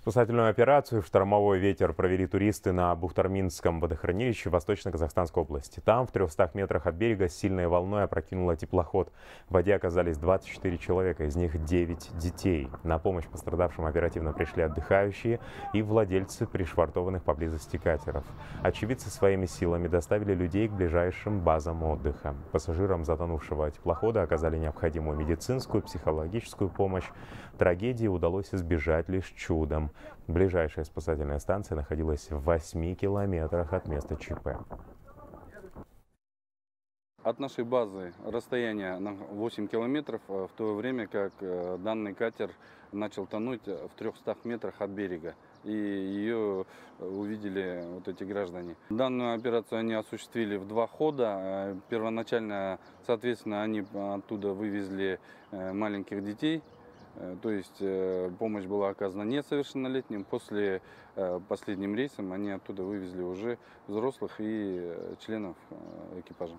Спасательную операцию в штормовой ветер провели туристы на Бухтарминском водохранилище Восточно-Казахстанской области. Там, в 300 метрах от берега, сильной волной опрокинуло теплоход. В воде оказались 24 человека, из них 9 детей. На помощь пострадавшим оперативно пришли отдыхающие и владельцы пришвартованных поблизости катеров. Очевидцы своими силами доставили людей к ближайшим базам отдыха. Пассажирам затонувшего теплохода оказали необходимую медицинскую, психологическую помощь. Трагедии удалось избежать лишь чудом. Ближайшая спасательная станция находилась в 8 километрах от места ЧП. От нашей базы расстояние на 8 километров, э, в то время как э, данный катер начал тонуть в 300 метрах от берега. И ее увидели вот эти граждане. Данную операцию они осуществили в два хода. Э, первоначально, соответственно, они оттуда вывезли маленьких детей Э, то есть э, помощь была оказана несовершеннолетним. После э, последним рейсом они оттуда вывезли уже взрослых и членов экипажа.